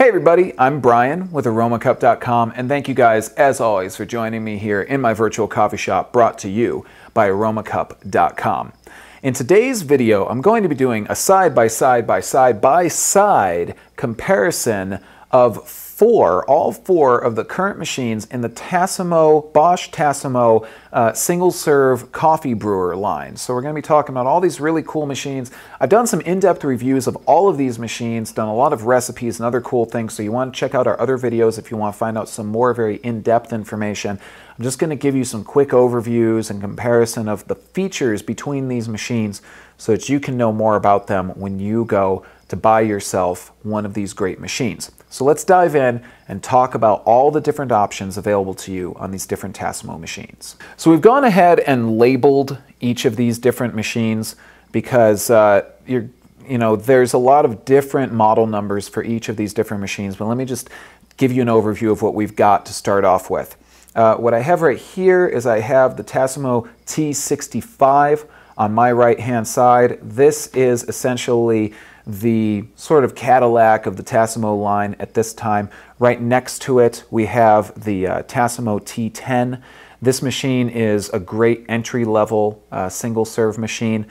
Hey everybody, I'm Brian with aromacup.com and thank you guys as always for joining me here in my virtual coffee shop brought to you by aromacup.com. In today's video, I'm going to be doing a side by side by side by side comparison of four, all four of the current machines in the Tassimo, Bosch Tassimo uh, single serve coffee brewer line. So we're going to be talking about all these really cool machines. I've done some in-depth reviews of all of these machines, done a lot of recipes and other cool things. So you want to check out our other videos if you want to find out some more very in-depth information. I'm just going to give you some quick overviews and comparison of the features between these machines so that you can know more about them when you go to buy yourself one of these great machines. So let's dive in and talk about all the different options available to you on these different Tassimo machines. So we've gone ahead and labeled each of these different machines because uh, you're, you know, there's a lot of different model numbers for each of these different machines, but let me just give you an overview of what we've got to start off with. Uh, what I have right here is I have the Tassimo T65 on my right hand side. This is essentially the sort of Cadillac of the Tassimo line at this time. Right next to it, we have the uh, Tassimo T10. This machine is a great entry-level uh, single-serve machine.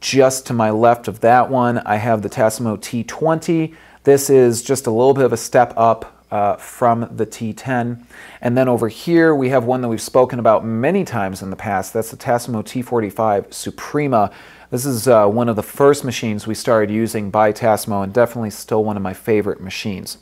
Just to my left of that one, I have the Tassimo T20. This is just a little bit of a step up uh, from the T10. And then over here, we have one that we've spoken about many times in the past. That's the Tassimo T45 Suprema. This is uh, one of the first machines we started using by Tassimo and definitely still one of my favorite machines.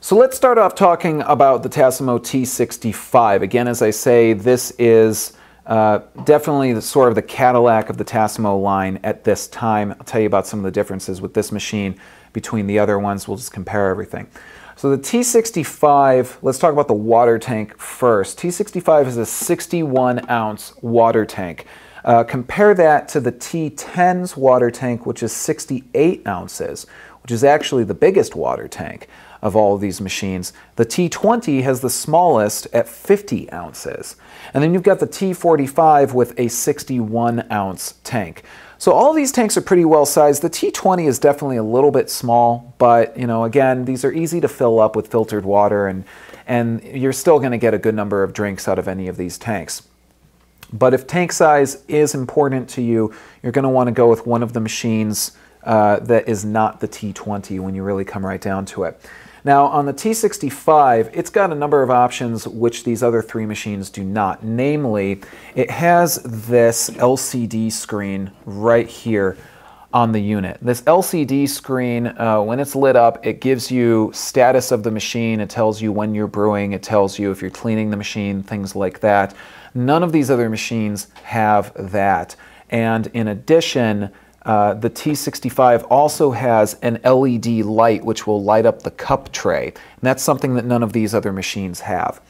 So let's start off talking about the Tassimo T65. Again, as I say, this is uh, definitely the sort of the Cadillac of the Tassimo line at this time. I'll tell you about some of the differences with this machine between the other ones. We'll just compare everything. So the T65, let's talk about the water tank first. T65 is a 61 ounce water tank. Uh, compare that to the T10's water tank, which is 68 ounces, which is actually the biggest water tank of all of these machines. The T20 has the smallest at 50 ounces. And then you've got the T45 with a 61 ounce tank. So all these tanks are pretty well sized. The T20 is definitely a little bit small, but you know, again, these are easy to fill up with filtered water and, and you're still gonna get a good number of drinks out of any of these tanks. But if tank size is important to you, you're going to want to go with one of the machines uh, that is not the T20 when you really come right down to it. Now on the T65, it's got a number of options which these other three machines do not. Namely, it has this LCD screen right here on the unit. This LCD screen, uh, when it's lit up, it gives you status of the machine. It tells you when you're brewing. It tells you if you're cleaning the machine, things like that. None of these other machines have that. And in addition, uh, the T65 also has an LED light which will light up the cup tray. And that's something that none of these other machines have.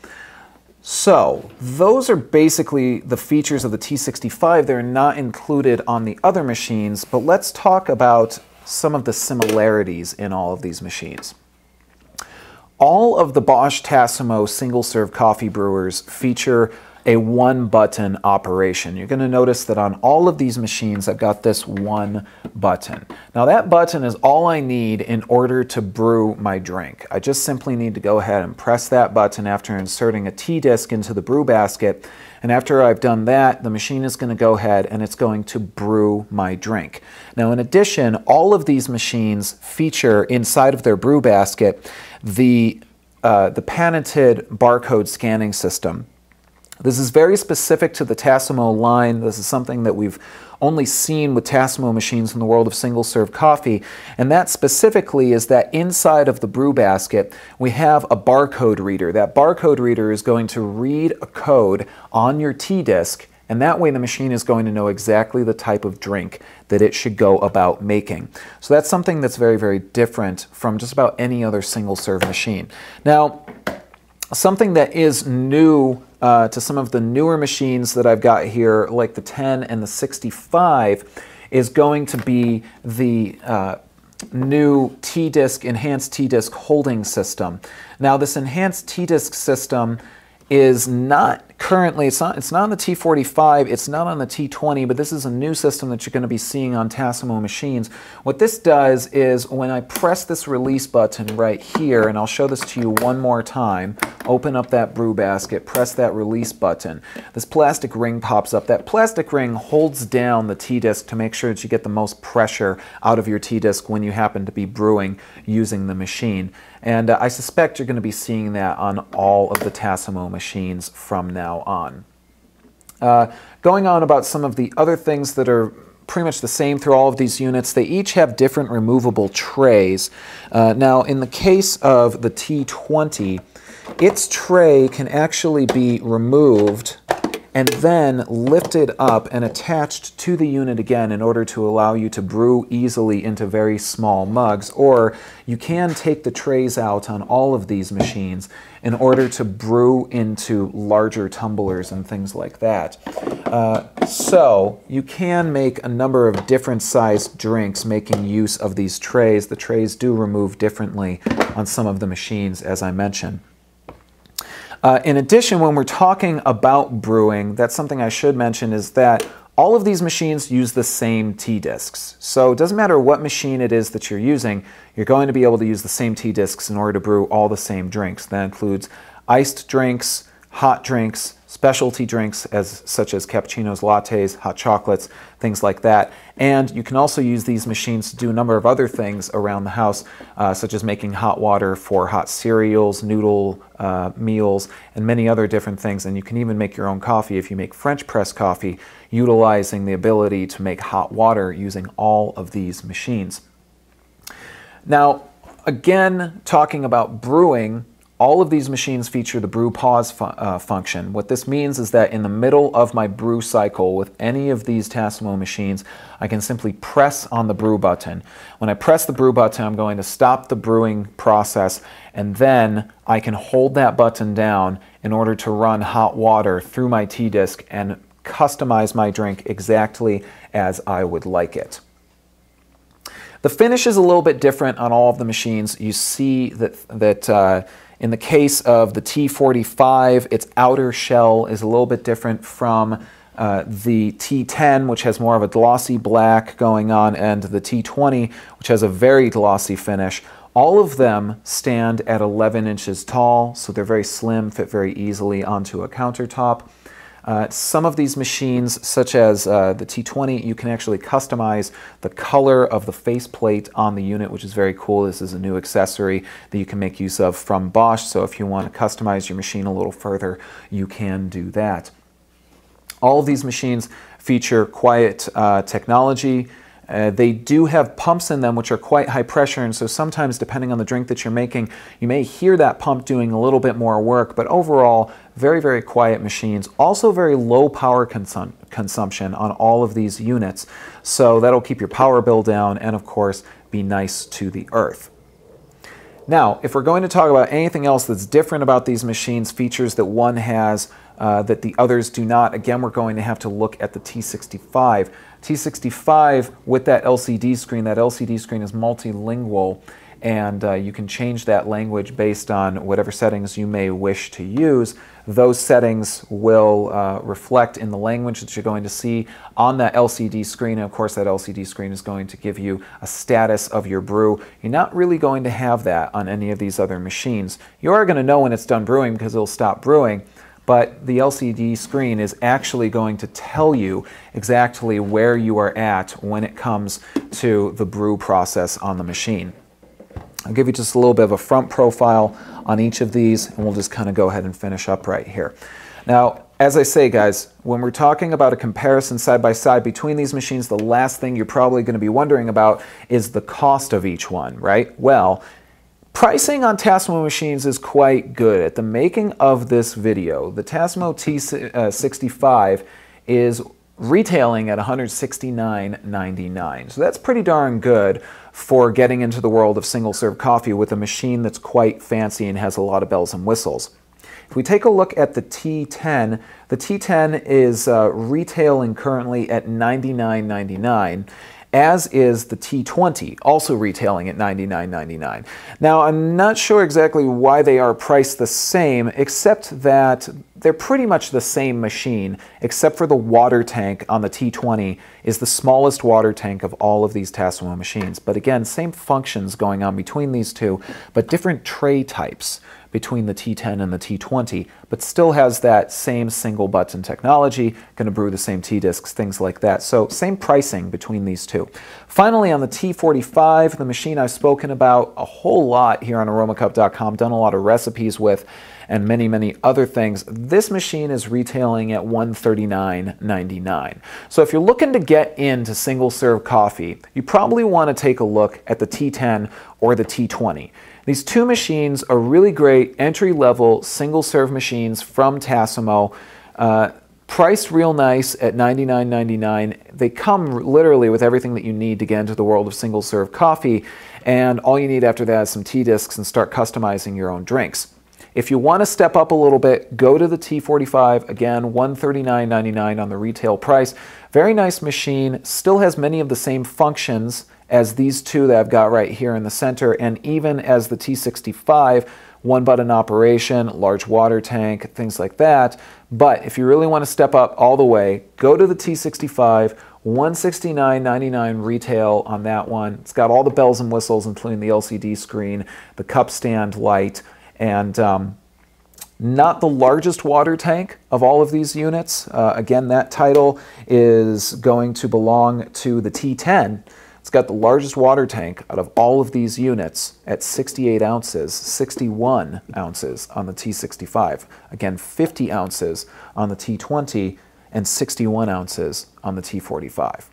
So those are basically the features of the T65. They're not included on the other machines, but let's talk about some of the similarities in all of these machines. All of the Bosch Tassimo single-serve coffee brewers feature a one button operation. You're going to notice that on all of these machines I've got this one button. Now that button is all I need in order to brew my drink. I just simply need to go ahead and press that button after inserting a T-disc into the brew basket and after I've done that the machine is going to go ahead and it's going to brew my drink. Now in addition all of these machines feature inside of their brew basket the uh, the patented barcode scanning system this is very specific to the Tassimo line. This is something that we've only seen with Tassimo machines in the world of single-serve coffee, and that specifically is that inside of the brew basket we have a barcode reader. That barcode reader is going to read a code on your T-disc, and that way the machine is going to know exactly the type of drink that it should go about making. So that's something that's very, very different from just about any other single-serve machine. Now, something that is new uh, to some of the newer machines that I've got here, like the 10 and the 65, is going to be the uh, new T-Disc, enhanced T-Disc holding system. Now this enhanced T-Disc system is not currently, it's not, it's not on the T45, it's not on the T20, but this is a new system that you're going to be seeing on Tassimo machines. What this does is when I press this release button right here, and I'll show this to you one more time, open up that brew basket, press that release button. This plastic ring pops up. That plastic ring holds down the T-disc to make sure that you get the most pressure out of your T-disc when you happen to be brewing using the machine. And uh, I suspect you're going to be seeing that on all of the Tassimo machines from now on. Uh, going on about some of the other things that are pretty much the same through all of these units. They each have different removable trays. Uh, now, in the case of the T20, its tray can actually be removed and then lifted up and attached to the unit again in order to allow you to brew easily into very small mugs. Or you can take the trays out on all of these machines in order to brew into larger tumblers and things like that. Uh, so you can make a number of different sized drinks making use of these trays. The trays do remove differently on some of the machines, as I mentioned. Uh, in addition, when we're talking about brewing, that's something I should mention is that all of these machines use the same T-discs. So it doesn't matter what machine it is that you're using, you're going to be able to use the same T-discs in order to brew all the same drinks. That includes iced drinks, hot drinks, specialty drinks as such as cappuccinos, lattes, hot chocolates, things like that. And you can also use these machines to do a number of other things around the house, uh, such as making hot water for hot cereals, noodle uh, meals, and many other different things. And you can even make your own coffee if you make French press coffee, utilizing the ability to make hot water using all of these machines. Now, again, talking about brewing, all of these machines feature the brew pause fu uh, function. What this means is that in the middle of my brew cycle with any of these Tassimo machines, I can simply press on the brew button. When I press the brew button, I'm going to stop the brewing process and then I can hold that button down in order to run hot water through my T-disc and customize my drink exactly as I would like it. The finish is a little bit different on all of the machines. You see that, that uh, in the case of the T45, its outer shell is a little bit different from uh, the T10, which has more of a glossy black going on, and the T20, which has a very glossy finish. All of them stand at 11 inches tall, so they're very slim, fit very easily onto a countertop. Uh, some of these machines, such as uh, the T20, you can actually customize the color of the faceplate on the unit, which is very cool. This is a new accessory that you can make use of from Bosch, so if you want to customize your machine a little further, you can do that. All of these machines feature quiet uh, technology. Uh, they do have pumps in them which are quite high pressure and so sometimes depending on the drink that you're making you may hear that pump doing a little bit more work but overall very very quiet machines also very low power consum consumption on all of these units so that'll keep your power bill down and of course be nice to the earth. Now if we're going to talk about anything else that's different about these machines features that one has uh, that the others do not. Again, we're going to have to look at the T65. T65 with that LCD screen, that LCD screen is multilingual and uh, you can change that language based on whatever settings you may wish to use. Those settings will uh, reflect in the language that you're going to see on that LCD screen. And of course, that LCD screen is going to give you a status of your brew. You're not really going to have that on any of these other machines. You are going to know when it's done brewing because it'll stop brewing, but the LCD screen is actually going to tell you exactly where you are at when it comes to the brew process on the machine. I'll give you just a little bit of a front profile on each of these, and we'll just kind of go ahead and finish up right here. Now, as I say, guys, when we're talking about a comparison side by side between these machines, the last thing you're probably going to be wondering about is the cost of each one, right? Well, Pricing on Tassimo machines is quite good. At the making of this video, the Tassimo T65 is retailing at $169.99. So that's pretty darn good for getting into the world of single serve coffee with a machine that's quite fancy and has a lot of bells and whistles. If we take a look at the T10, the T10 is uh, retailing currently at $99.99 as is the T20, also retailing at $99.99. Now, I'm not sure exactly why they are priced the same, except that they're pretty much the same machine, except for the water tank on the T20 is the smallest water tank of all of these Tassimo machines. But again, same functions going on between these two, but different tray types between the T10 and the T20, but still has that same single button technology, going to brew the same T-discs, things like that. So same pricing between these two. Finally, on the T45, the machine I've spoken about a whole lot here on aromacup.com, done a lot of recipes with, and many, many other things. This machine is retailing at $139.99. So if you're looking to get into single serve coffee, you probably want to take a look at the T10 or the T20. These two machines are really great entry-level single-serve machines from Tassimo. Uh, priced real nice at $99.99. They come literally with everything that you need to get into the world of single-serve coffee, and all you need after that is some T-discs and start customizing your own drinks. If you want to step up a little bit, go to the T45. Again, $139.99 on the retail price. Very nice machine. Still has many of the same functions as these two that I've got right here in the center, and even as the T65, one button operation, large water tank, things like that. But if you really want to step up all the way, go to the T65, $169.99 retail on that one. It's got all the bells and whistles, including the LCD screen, the cup stand light, and um, not the largest water tank of all of these units. Uh, again, that title is going to belong to the T10. It's got the largest water tank out of all of these units at 68 ounces, 61 ounces on the T65. Again, 50 ounces on the T20 and 61 ounces on the T45.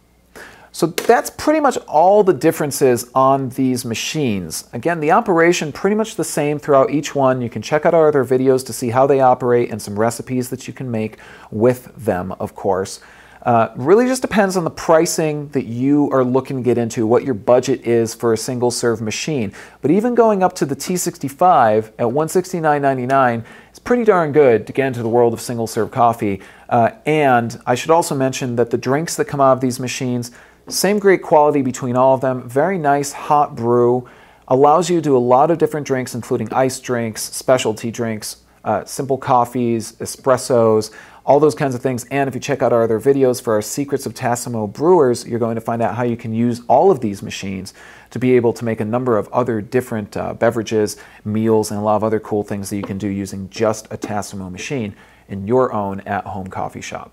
So that's pretty much all the differences on these machines. Again, the operation pretty much the same throughout each one. You can check out our other videos to see how they operate and some recipes that you can make with them, of course. Uh, really just depends on the pricing that you are looking to get into, what your budget is for a single serve machine. But even going up to the T65 at $169.99 is pretty darn good to get into the world of single serve coffee. Uh, and I should also mention that the drinks that come out of these machines, same great quality between all of them, very nice hot brew, allows you to do a lot of different drinks, including iced drinks, specialty drinks, uh, simple coffees, espressos, all those kinds of things. And if you check out our other videos for our Secrets of Tassimo Brewers, you're going to find out how you can use all of these machines to be able to make a number of other different uh, beverages, meals, and a lot of other cool things that you can do using just a Tassimo machine in your own at-home coffee shop.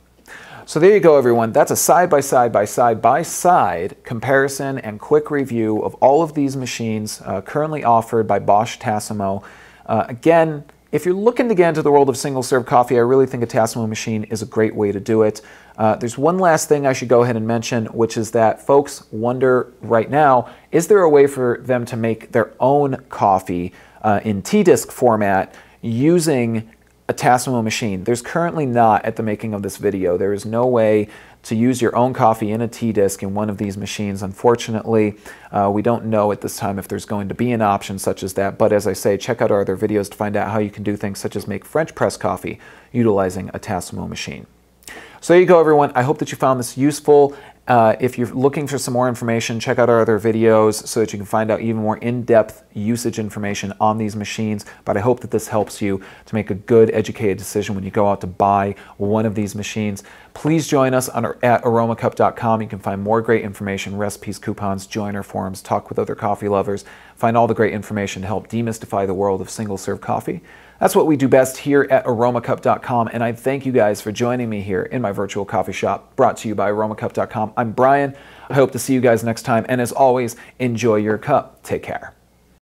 So there you go, everyone. That's a side-by-side-by-side-by-side comparison and quick review of all of these machines uh, currently offered by Bosch Tassimo. Uh, again, if you're looking to get into the world of single serve coffee, I really think a Tassimo machine is a great way to do it. Uh, there's one last thing I should go ahead and mention, which is that folks wonder right now, is there a way for them to make their own coffee uh, in T-disc format using a Tassimo machine? There's currently not at the making of this video. There is no way to use your own coffee in a T-disc in one of these machines. Unfortunately, uh, we don't know at this time if there's going to be an option such as that, but as I say, check out our other videos to find out how you can do things such as make French press coffee utilizing a Tassimo machine. So there you go, everyone. I hope that you found this useful. Uh, if you're looking for some more information, check out our other videos so that you can find out even more in-depth usage information on these machines. But I hope that this helps you to make a good educated decision when you go out to buy one of these machines. Please join us on our, at aromacup.com. You can find more great information, recipes, coupons, join our forums, talk with other coffee lovers, find all the great information to help demystify the world of single-serve coffee. That's what we do best here at aromacup.com, and I thank you guys for joining me here in my virtual coffee shop, brought to you by aromacup.com. I'm Brian. I hope to see you guys next time, and as always, enjoy your cup. Take care.